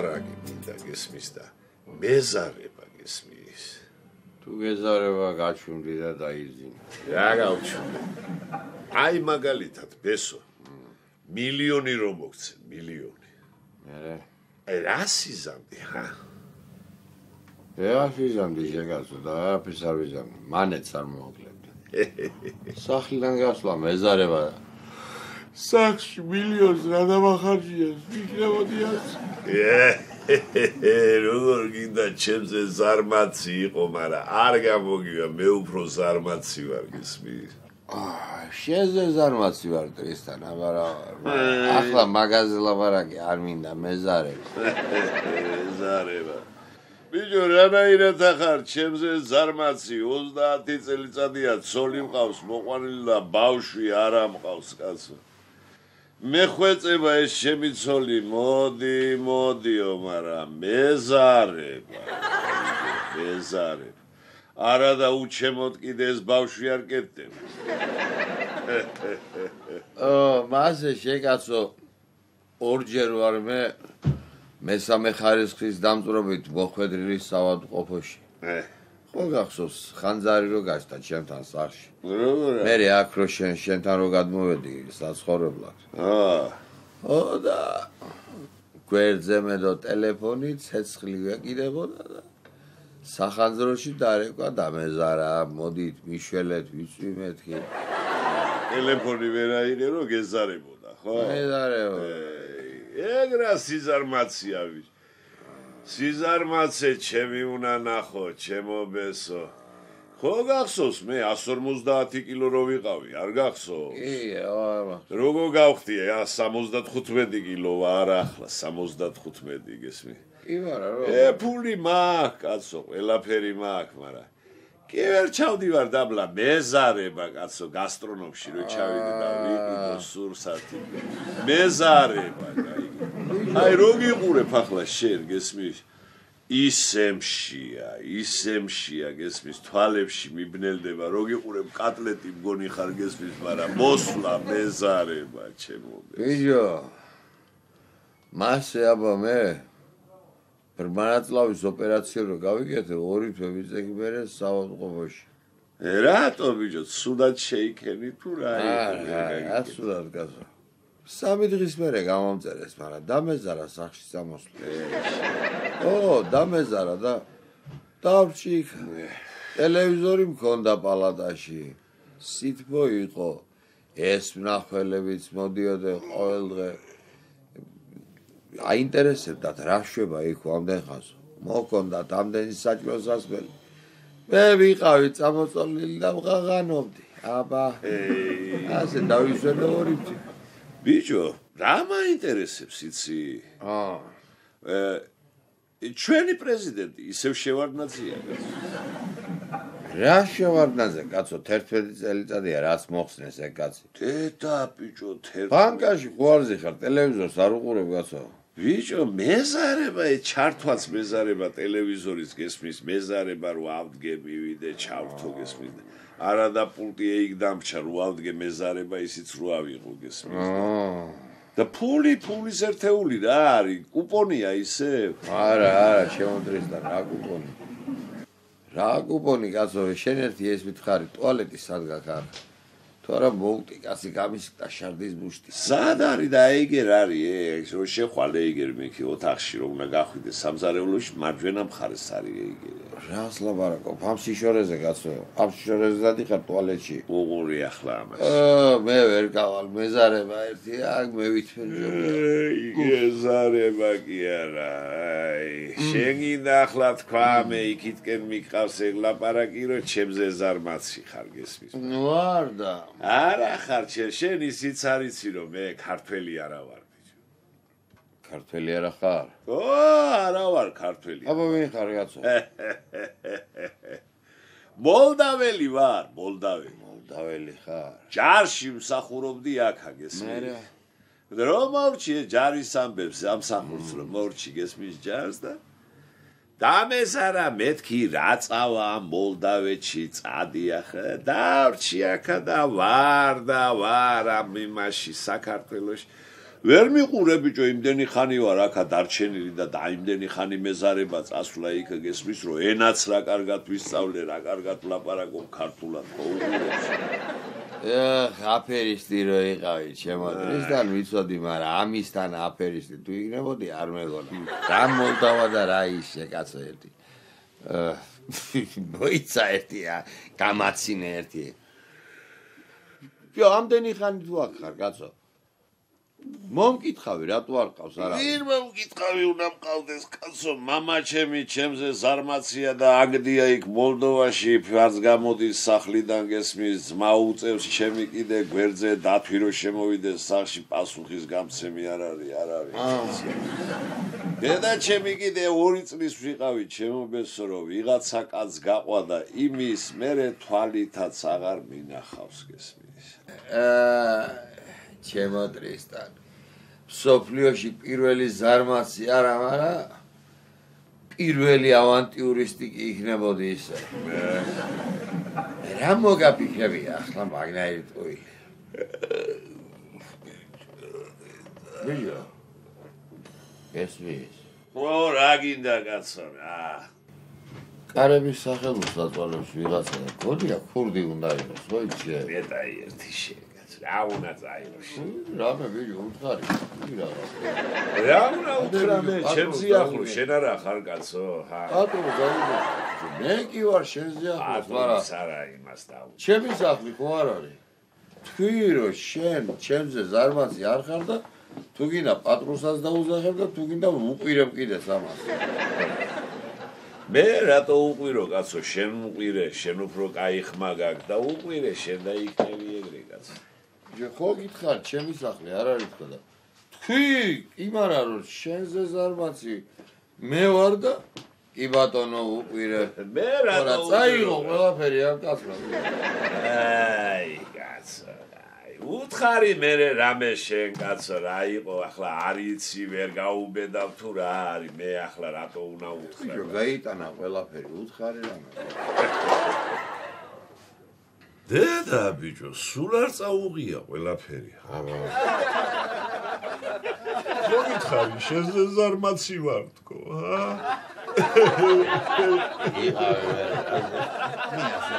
არაგი მინდა გესმის და მეზარება გესმის. თუ გეზარება გაჩვიმდი და დაიზინე. რა გავჩვიმდი? აი მაგალითად ბესო. მილიონი რომ მოგცე, მილიონი. მე აი რა სიზამდი ხა? რა სიზამდი შეგაცო და არაფერს არ ვიზამდი. მანეც არ მოგლებდი. სახლიდან გასვლა მეზარება. სახში მილიონს რა დამახარჯიეს, ვიქნებოდი ას. როგორ გინდა ჩემზე ზარმაცი იყო, მაგრამ არ გამოგია, მე უფრო ზარმაცი ვარ, გესმის? აა, შეზე ზარმაცი ვარ ტრისთან, აბარა. ახლა მაღაზი ლაბარაკი არ მინდა მეზარება. მეზარება. ბიჭო, რანაირად ახარ ჩემზე ზარმაცი 30 წელიწადია ცოლი მყავს, მოყვანილი და ბავშვი არა მყავს, კაცო. მე ხვეწება ეს ჩემი ცოლი, მოდი, მოდიო, მაგრამ მეზარება. მეზარება. არა და უჩემოთ კიდე ეს ბავშვი არ კეთდება. ო, მასე შეკაცო ორჯერ ვარ მე მესამე ხარისხის დამწრობით მოხვედრილი საავადმყოფოში. ე, ხო გახსოვს, ხანძარი რო გაჩნდა ჩემთან სახში. მე აქ რო შენ შენთან რო გადმოვედი საცხოვრებლად. აა, ო და გვერდზე მე დო ტელეფონი ცეცხლი ვეკიდებოდა და სახანძროში დარეკვა დამეზარა, მოდით მიშველეთ, ვიწვიმეთ კი. ტელეფონი ვერაირე რომ გეზარებოდა, ხო? მეზარეო. ეგ რა სიზარმაცია ვის? სიზარმაცე ჩემი უნდა ნახო, ჩემო ბესო. ხო გახსოვს მე 150 კილო რო ვიყავი, არ გახსოვს? კი, არა. როგორ გავხდი? ა 75 კილო ვარ ახლა, 75 გესმი? კი ვარა რო. ე ფული მაქვს, კაცო, ყველაფერი მაქვს, მაგრამ კი ვერ ჩავდივარ დაბლა მეზარება კაცო გასტრონომში რო ჩავიდე და ვიყიდო სურსათი მეზარება კაი აი რო გიყურებ ახლა შენ გესმის? ისემშია ისემშია გესმის თვალებში მიბნელდება. რო გიყურებ კატლეტი მგონი ხარ გესმის მაგრამ მოსვლა მეზარება ჩემო ბიჭო მასე აბა მე ბრმანაწლავის ოპერაცია რო გავიკეთე ორი თვე წეგიბერე საავადმყოფოში. რატო ბიჭო სუდად შეიქენი თუ რა არა ასულად გასა სამი დღის მერე გამომწერეს მაგრამ დამეზარა სახში სამოსლო ო დამეზარა და დავრჩი იქ ტელევიზორი მქონდა პალატაში. სითბო იყო. ეს მნახველებიც მოდიოდნენ ყოველ დღე. აინტერესებდათ რა შვება იქ ამდენ ხანს მოკონდათ ამდენი საჭმელ სასმელი. მე ვიყავი წამოწოლილი და ვღაღანობდი აბა. ასე დავიშვენე ორი თვე ბიჭო, რა მაინტერესებს იცი? აა ჩვენი პრეზიდენტი ისევ შევარდნაძეა. რა შევარდნაძე, კაცო, 11 წელიწადია რას მოხსნეს ეგ კაცი. დედა, ბიჭო, 11. ბანკაში ხوارზე ხარ, ტელევიზორს არ უყურებ, კაცო. ბიჭო მეზარება ე ჩართვაც მეზარება ტელევიზორის გესმის მეზარება რო ავდგე მივიდე ჩავრთო გესმის. არა და პულტი ეგ დამრჩა რო ავდგე მეზარება ისიც რო ავიღო გესმის და ფული ფულის ერთეული რა არის? კუპონია ისე? არა არა შემოდრის და რა კუპონი? რა კუპონი კაცო შენ ერთი ეს მითხარი ტუალეტის სად გაქარ თუ არა მოვტი კაცი გამისკდა შარდის ბუშტი სად არის და ეგერ არის ეს რო შეხვალე ეგერ მეკი ოთახში რომ უნდა გახვიდე. სამზარეულოში მარჯვენა მხარეს არის ეგერ რას ლაბარაკო ფამსიშორეზე კაცო ფამსიშორეზე დადიხარ ტუალეტში. უღური ახლა ამას. აა მე ვერ გავალ მეზარება ერთი აქ მე ვითფერჯობ ეგეზარება კი არა აი. შენი ნახლა თქვა მე იქითკენ მიყავს ეგ ლაპარაკი რომ ჩემზე ზარმაცი ხარ გესმის. ნუ არ და არა ხარ შენ ისიც არიცი რომ მე ქართველი არა ვარ ქართველი არა ხარ? ო, არა ვარ ქართველი. აბა ვინ ხარ კაცო? მოლდაველი ვარ, მოლდაველი. მოლდაველი ხარ? ჯარში მსახურობდი აქ აგესმე. მე რომ მოვჩი ჯარის ამბებს, ამ სამურს რომ მოვჩი გესმის ჯარს და დამესარა მეთქი რა წავა მოლდავეთში წადია ხა დავრჩი აქა და ვარ და ვარ ამ იმაში საქართველოში. ვერ მიყურე ბიჭო იმდენი ხანი ვარ აქა დარჩენილი და დაიმდენი ხანი მეზარება წასვლა იქ გესმის რომ ენაც რა კარგად ვისწავლე რა კარგად ვლაპარაკობ ქართულად ხო ეხ აფერისტი რო იყავი ჩემო დრისთან ვიცოდი მაგრამ ამისთან აფერისტი თუ იქნებოდი არ მეგონა. რა მოლდავა და რა ისე კაცო ერთი. მოიცა ერთია გამაცინე ერთი. ბიო ამდენი ხანი თუ აქ ხარ კაცო მომკითხავი რატო არ ყავს არა ვინ მომკითხავი უნდა მყავდეს კაცო мама ჩემი ჩემზე ზარმაცია და აგდია იქ მოლდოვაში ფარს გამოდის სახლიდან გესმის ძმა უწევს ჩემი კიდე გვერდზე დათვირო შემოვიდეს სახში პასუხის გამცემი არ არის არ არის დედა ჩემი კიდე ორი წლის ვიყავი ჩემო ბესორო ვიღაცა კაც გაყვა და იმის მერე თვალითაც აღარ მინახავს გესმის აა ჩემო ტრისტან სოფლიოში პირველი ზარმაცი არა მარა პირველი ავანტიურისტი კი იქნებოდი ისე. რა მოგაფიქრები ახლა მაგნაირი ტყუილი ბიო ეს ვის? ხო რა გინდა კაცო რა კარების სახელოს დაწვალებს ვიღაცა და გონია ქურდი უნდა იყოს ხო იცი მე დაი ერთი შე რაუნა წაიღო. რამე ვიჯი უთხარი. რა რა. რაუნა უთხრამე, ჩემზე ახლო შენ არა ხარ კაცო. ჰა. ბატონო დაუდო. მე კი ვარ შენზე ახლო, მაგრამ არა იმას დაუდო. ჩემი სახლი ხო არ არის? თქვი რომ შენ ჩემზე ზარმაცი არ ხარ და თუ გინდა პატრუსას დაუზახებ და თუ გინდა უყირებ კიდეს ამას. მე რატო უყირო კაცო შენ უყირე შენ უფრო კაი ხმა გაქვს და უყირე შენ და იქნები ეგრე კაცო ხო გითხარ ჩემი სახლი არ არის თქო და თქვი იმარა რომ შენზე ზარმაცი მე ვარ და კი ბატონო უყვირე მე რა წაიღო ყველაფერი ამ კაცმა. აი კაცო უთხარი მე რამე შენ კაცო რა იყო ახლა არიცი ვერ გაუბედავ თუ რა არის მე ახლა რატო უნდა უთხრა გაიტანა ყველაფერი უთხარი რამე დედა ბიჭო, სულ არ წაუღია ყველაფერი. აბა. მოგითხარი, შენზე ზარმაცი ვარ თქო, ჰა? იჰა. მე ასე.